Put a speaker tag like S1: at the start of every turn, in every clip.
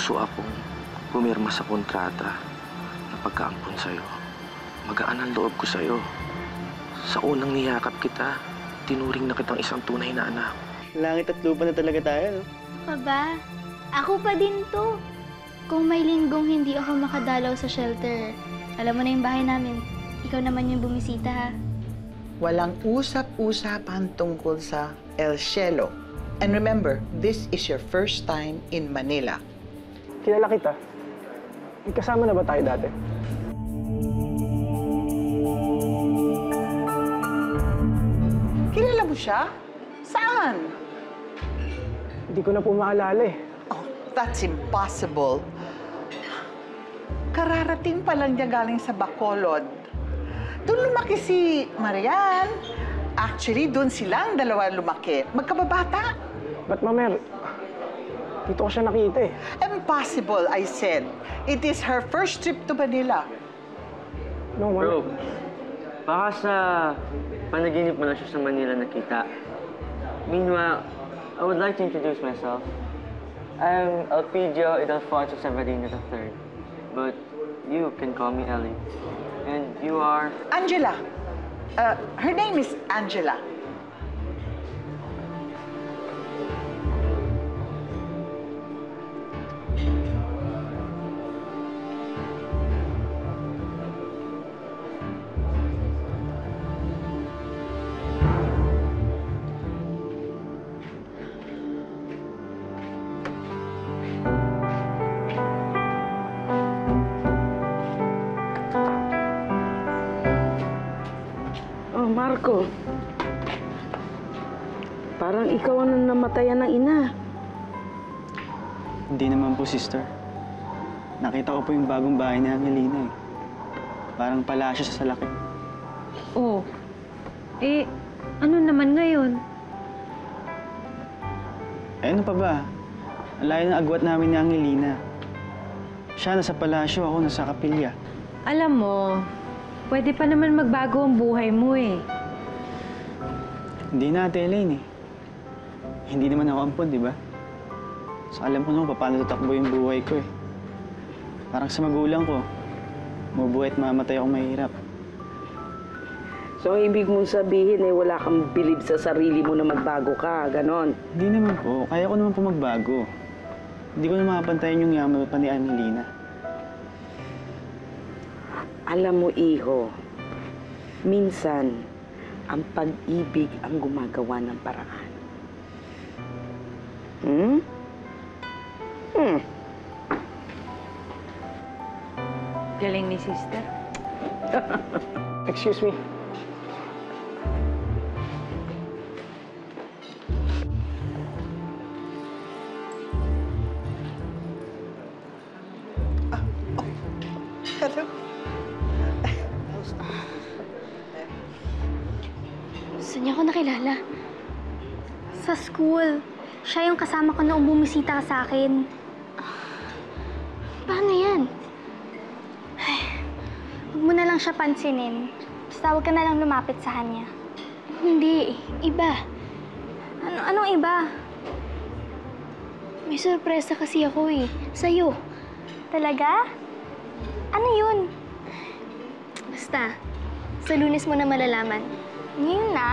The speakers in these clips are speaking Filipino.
S1: puso akong pumirma sa kontrata na pagkaampon sa'yo. Magaan ang loob ko sa'yo. Sa unang niyakap kita, tinuring na kitang isang tunay na anak.
S2: Langit at lupa na talaga tayo, no?
S3: Pa ba? Ako pa din to. Kung may linggong hindi ako makadalaw sa shelter, alam mo na yung bahay namin. Ikaw naman yung bumisita ha.
S4: Walang usap-usapan tungkol sa El Cielo. And remember, this is your first time in Manila.
S2: Kilala kita. Kasama na ba tayo dati?
S4: Kilala mo siya? Saan?
S2: Hindi ko na po maalala eh.
S4: Oh, that's impossible. Kararating pa lang niya galing sa Bacolod. Doon lumaki si Marian. Actually, doon silang dalawa lumaki. Magkababata.
S2: Ba't mamer? Dito ko siya nakita eh.
S4: Impossible, I said. It is her first trip to Manila.
S2: No.
S5: Bro, baka sa panaginip mo lang siya sa Manila nakita. Meanwhile, I would like to introduce myself. I'm Elpidio Idelfonso Severino III. But you can call me Ellie. And you are...
S4: Angela. Uh, her name is Angela.
S6: Marco. Parang ikaw ang namatayan ng ina.
S7: Hindi naman po, sister. Nakita ko po yung bagong bahay ni Angelina eh. Parang palasyo sa salaki.
S8: Oh, eh, ano naman ngayon?
S7: Eh ano pa ba? Ang layo ng agwat namin ni Angelina. Siya nasa palasyo, ako nasa kapilya.
S8: Alam mo, pwede pa naman magbago ang buhay mo eh.
S7: Hindi na, Ate Elaine eh. Hindi naman ako ampon, di ba? So alam ko naman paano tatakbo yung buhay ko eh. Parang sa magulang ko, mabuhay at mamatay akong mahirap.
S6: So, ang ibig mong sabihin eh, wala kang bilib sa sarili mo na magbago ka, ganon.
S7: Hindi naman po. Kaya ko naman po magbago. Hindi ko na makapantayan yung yaman pa ni Angelina.
S6: Alam mo, iho, minsan, ang pag-ibig ang gumagawa ng paraan. Hmm? Hmm.
S8: Galing ni sister.
S2: Excuse me.
S4: Hello?
S3: Saan niya ako nakilala? Sa school. Siya yung kasama ko noong bumisita ka sa akin. Paano yan? Ay, huwag mo na lang siya pansinin. Basta huwag ka na lang lumapit sa kanya. Hindi, iba. Ano, anong iba? May sorpresa kasi ako eh. Sa'yo. Talaga? Ano yun? Basta, sa lunes mo na malalaman. Ngayon na.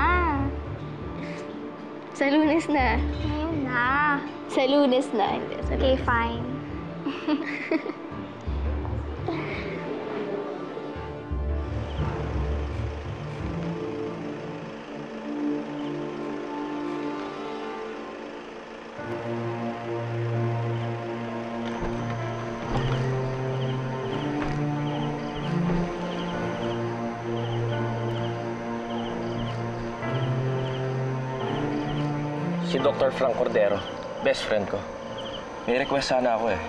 S3: Sa lunes na. Ngayon na. Sa lunes na. Hindi, sa okay, fine.
S1: Dr. Frank Cordero, best friend ko. May request sana ako eh.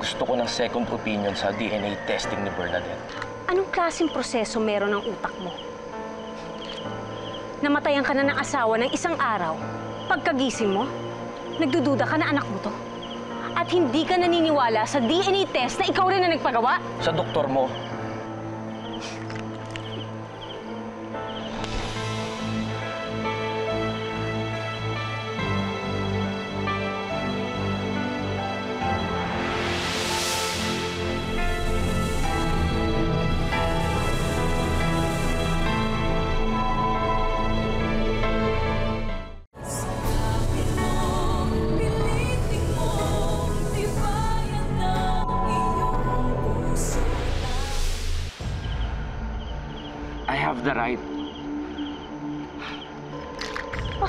S1: Gusto ko ng second opinion sa DNA testing ni Bernadette.
S9: Anong klaseng proseso meron ng utak mo? Namatayan ka na ng asawa ng isang araw. Pagkagising mo, nagdududa ka na anak mo to. At hindi ka naniniwala sa DNA test na ikaw rin na nagpagawa?
S1: Sa doktor mo,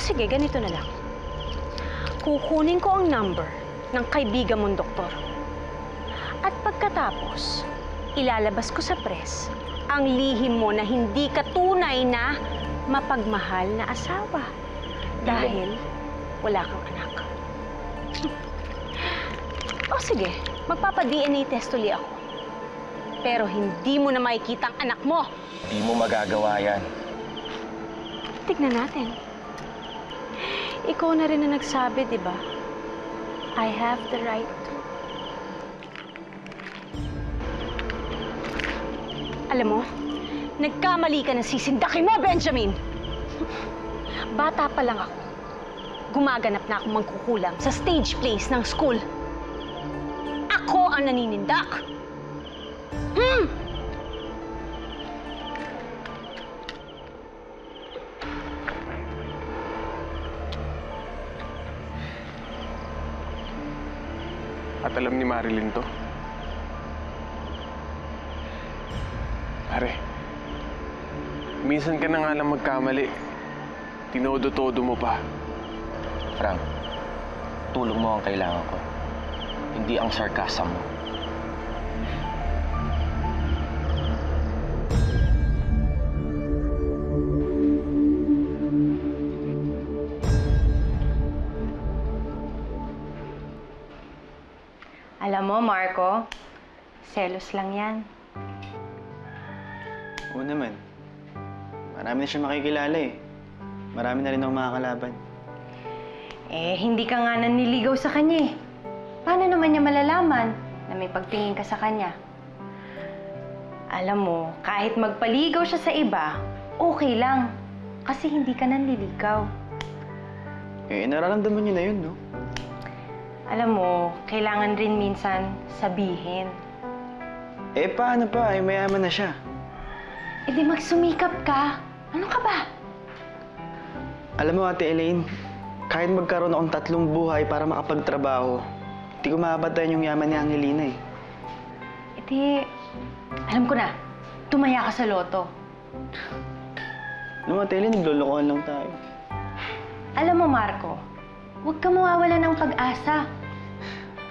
S9: sige, ganito na lang. Kukunin ko ang number ng kaibigan mong doktor. At pagkatapos, ilalabas ko sa press ang lihim mo na hindi ka tunay na mapagmahal na asawa. Dahil wala kang anak. o sige, magpapa-DNA test uli ako. Pero hindi mo na makikita ang anak mo.
S1: Di mo magagawa yan.
S9: Tignan natin. Ikaw na rin na nagsabi, di ba? I have the right to. Alam mo, nagkamali ka ng sisindakin mo, Benjamin! Bata pa lang ako. Gumaganap na akong mangkukulam sa stage plays ng school. Ako ang naninindak!
S2: At alam ni Marilyn to. Pare, minsan ka na nga lang magkamali. Tinodo-todo mo pa.
S1: Frank, tulong mo ang kailangan ko. Hindi ang sarcasm mo.
S8: Alam mo, Marco, selos lang yan.
S7: Oo naman. Marami na siya makikilala eh. Marami na rin akong makakalaban.
S8: Eh, hindi ka nga naniligaw sa kanya eh. Paano naman niya malalaman na may pagtingin ka sa kanya? Alam mo, kahit magpaligaw siya sa iba, okay lang. Kasi hindi ka nanliligaw.
S7: Eh, nararamdaman niyo na yun, no?
S8: Alam mo, kailangan rin minsan sabihin.
S7: Eh, paano pa? Eh, mayaman na siya.
S8: E di magsumikap ka. Ano ka ba?
S7: Alam mo, Ate Elaine, kahit magkaroon akong tatlong buhay para makapagtrabaho, hindi ko mapapatayan yung yaman ni Angelina eh.
S8: E di, alam ko na, tumaya ka sa loto.
S7: Alam mo, Ate Elaine, naglolokohan lang tayo.
S8: Alam mo, Marco, huwag ka mawawala ng pag-asa.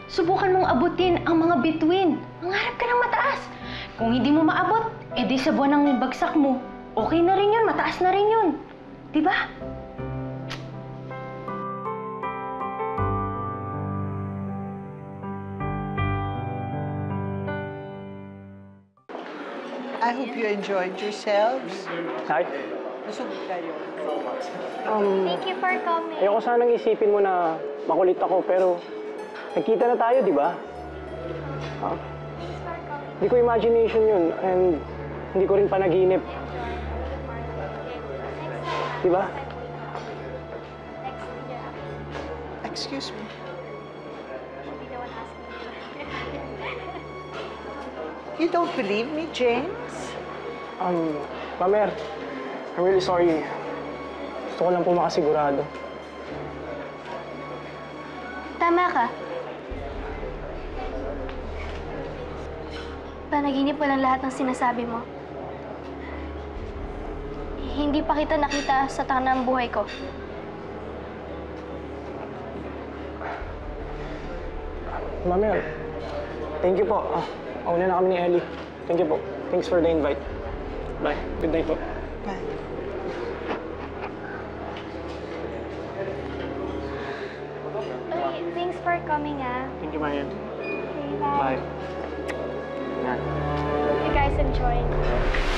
S8: Subukan mong abutin ang mga bituin. Mangarap ka ng mataas. Kung hindi mo maabot, edi sa buwan ng bagsak mo, okay na rin yun, mataas na rin yun. Di ba?
S4: I hope you enjoyed yourselves.
S2: Tay,
S4: Busog kayo.
S2: um,
S10: Thank you for coming.
S2: ayoko sanang isipin mo na makulit ako, pero nagkita na tayo, di ba? Ah, Hindi ko imagination yun, and hindi ko rin panaginip. Di ba?
S4: Excuse me. You don't believe me, James?
S2: Um, Mamer, I'm really sorry. Gusto ko lang po makasigurado.
S10: Tama ka. Panaginip mo lang lahat ng sinasabi mo. Hindi pa kita nakita sa tanang buhay ko.
S2: Mamer, thank you po. Ah, mauna na kami ni Ellie. Thank you po. Thanks for the invite. Bye. Good night po.
S4: Bye.
S10: Okay, thanks for coming, ah.
S2: Thank you, Marian.
S10: Okay,
S2: Bye. Yan.
S10: Hope you guys enjoyed.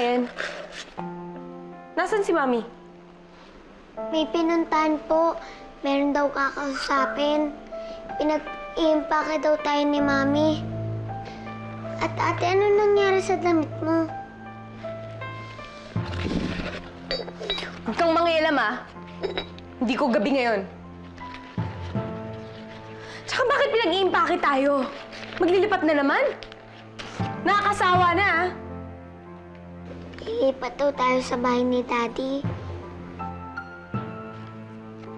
S11: Yan? Nasaan si Mami?
S12: May pinuntahan po. Meron daw kakausapin. Pinag-iimpake daw tayo ni Mami. At ate, ano nangyari sa damit mo?
S11: Huwag kang mangialam ah. Hindi ko gabi ngayon. Tsaka bakit pinag-iimpake tayo? Maglilipat na naman? Nakakasawa na ah.
S12: Ilipat daw tayo sa bahay ni Daddy.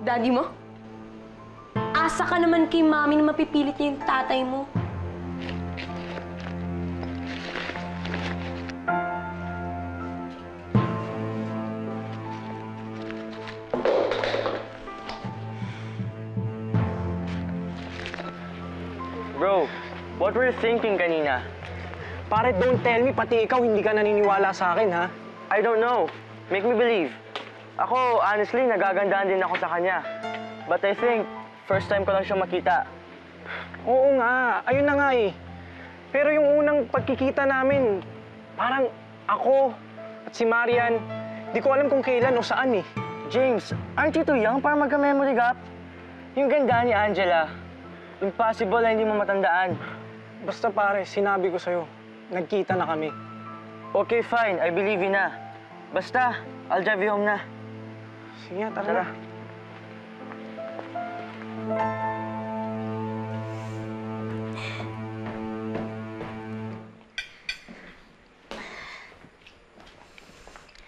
S11: Daddy mo? Asa ka naman kay mami na mapipilit niya yung tatay mo.
S13: Bro, what were you thinking kanina?
S2: Pare, don't tell me, pati ikaw hindi ka naniniwala sa akin, ha?
S13: I don't know. Make me believe. Ako, honestly, nagagandahan din ako sa kanya. But I think, first time ko lang siya makita.
S2: Oo nga, ayun na nga eh. Pero yung unang pagkikita namin, parang ako at si Marian, di ko alam kung kailan o saan eh.
S13: James, aren't you too young para magka-memory gap? Yung ganda ni Angela, impossible na hindi mo matandaan.
S2: Basta pare, sinabi ko sa'yo, nagkita na kami.
S13: Okay, fine. I believe you na. Basta, I'll drive you home na.
S2: Sige, tara.
S13: Tara.
S2: na.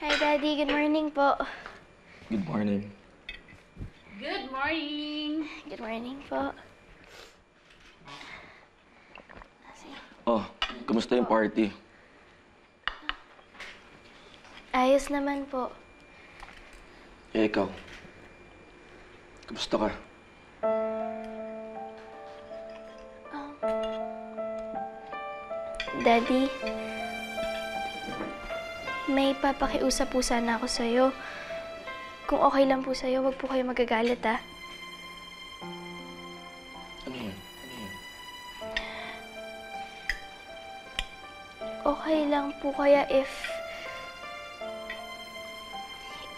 S10: Hi, Daddy. Good morning po.
S1: Good morning.
S10: Good morning. Good morning po.
S1: Oh, kumusta yung party?
S10: Ayos naman po.
S1: Eh, ikaw. Kumusta ka?
S10: Daddy, may papakiusap po sana ako sa'yo. Kung okay lang po sa'yo, wag po kayo magagalit, ah. Okay lang po kaya if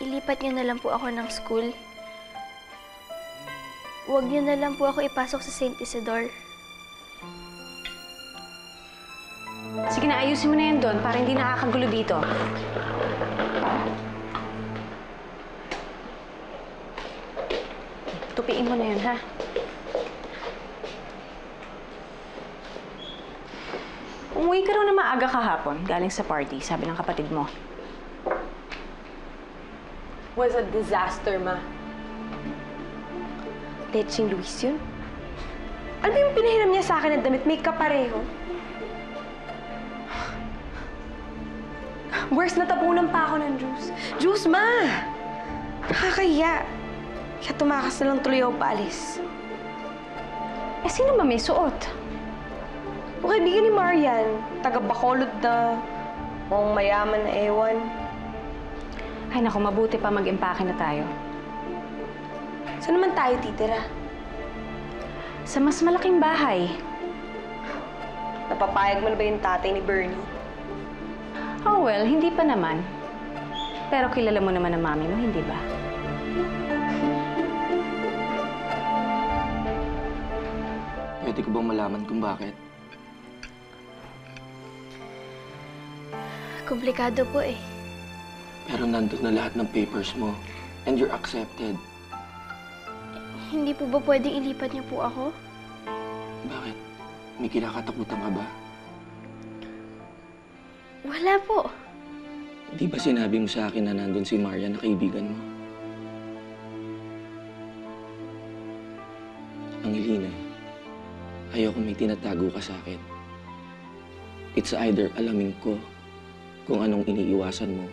S10: ilipat niyo na lang po ako ng school. Huwag niyo na lang po ako ipasok sa St. Isidore.
S9: Sige na, ayusin mo na yan doon para hindi nakakagulo dito. Tupiin mo na yun, ha? Umuwi ka raw na maaga kahapon, galing sa party, sabi ng kapatid mo.
S11: Was a disaster, ma. Leching Luis yun? Ano ba yung pinahiram niya sa akin na damit? May kapareho. Worse, natapunan pa ako ng juice. Juice, ma! Nakakahiya. Kaya tumakas na lang tuloy ako paalis.
S9: Eh, sino ba may suot?
S11: O kaibigan ni Marian, taga Bacolod na mukhang mayaman na ewan.
S9: Ay, naku, mabuti pa mag-impake na tayo.
S11: Saan naman tayo titira?
S9: Sa mas malaking bahay.
S11: Napapayag mo na ba yung tatay ni Bernie?
S9: Oh, well, hindi pa naman. Pero kilala mo naman ang mami mo, hindi ba?
S1: Pwede ko bang malaman kung bakit?
S10: Komplikado po eh.
S1: Pero nandun na lahat ng papers mo. And you're accepted.
S10: Hindi po ba pwedeng ilipat niyo po ako?
S1: Bakit? May kinakatakutan ka ba?
S10: Wala po.
S1: Di ba sinabi mo sa akin na nandun si Maria na kaibigan mo? Angelina, ayoko may tinatago ka sa akin. It's either alamin ko kung anong iniiwasan mo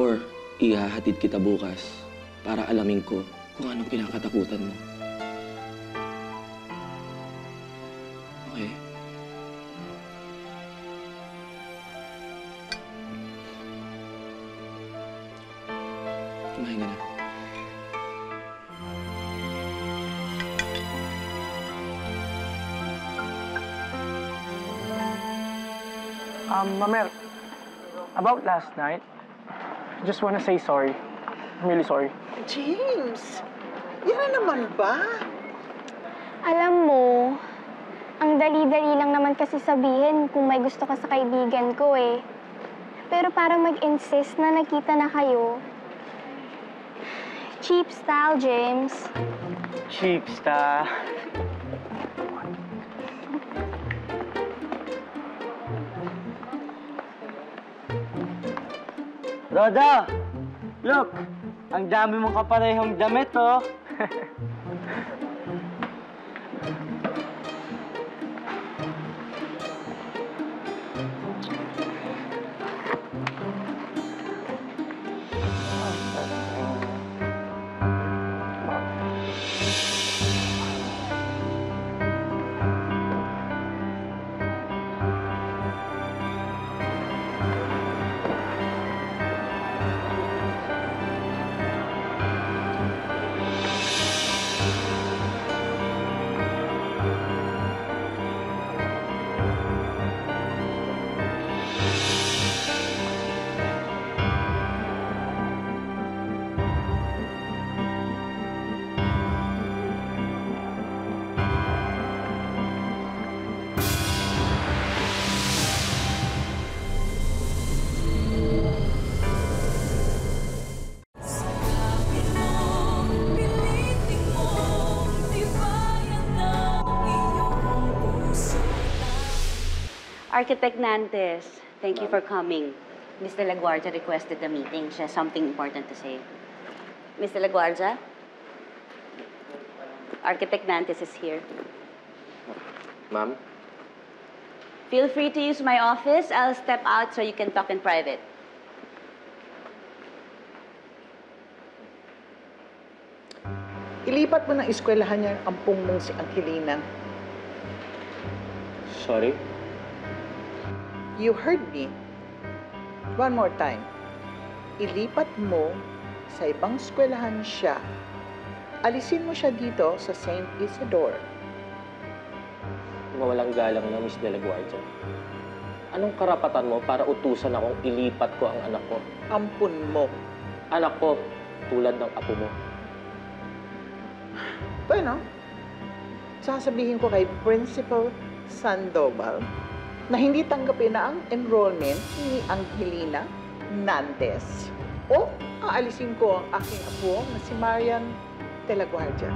S1: or ihahatid kita bukas para alamin ko kung anong kinakatakutan mo. Okay? Kumain ka na.
S2: Um, Mamer, about last night, I just wanna say sorry. I'm really sorry.
S4: James, yan na naman ba?
S10: Alam mo,
S14: Ang dali-dali lang naman kasi sabihin kung may gusto ka sa kaibigan ko eh. Pero para mag-insist na nakita na kayo, cheap style, James.
S15: Cheap stuff. Roda! Look! Ang dami mong kaparehong damit, oh!
S16: Architect Nantes, thank you for coming. Ms. De La Guardia requested the meeting. She has something important to say. Ms. De La Guardia? Architect Nantes is here.
S1: Ma'am?
S16: Feel free to use my office. I'll step out so you can talk in private.
S4: Ilipat mo ng eskwelahan niya ang ampong mong si Angelina.
S1: Sorry?
S4: You heard me. One more time. Ilipat mo sa ibang eskwelahan siya. Alisin mo siya dito sa St. Isidore.
S1: Mawalang galang na, Miss De La Guardia. Anong karapatan mo para utusan akong ilipat ko ang anak ko?
S4: Ampun mo.
S1: Anak ko, tulad ng apo mo.
S4: Bueno, sasabihin ko kay Principal Sandoval na hindi tanggapin na ang enrollment ni Angelina Nantes o aalisin ko ang aking apo na si Marian de la Guardia.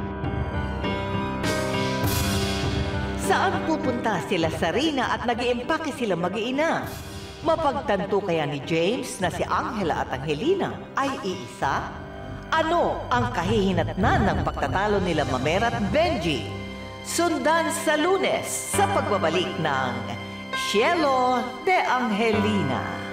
S17: Saan pupunta sila Sarina at nag iimpake sila mag-iina? Mapagtanto kaya ni James na si Angela at Angelina ay iisa? Ano ang kahihinatnan ng pagtatalo nila Mamera at Benji? Sundan sa lunes sa pagbabalik ng Cielo de Angelina.